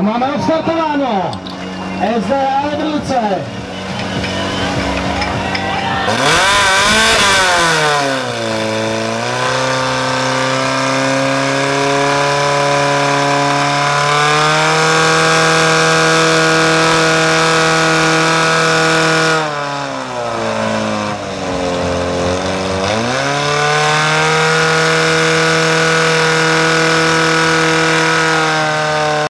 A máme odstartováno. SDA Vedruce.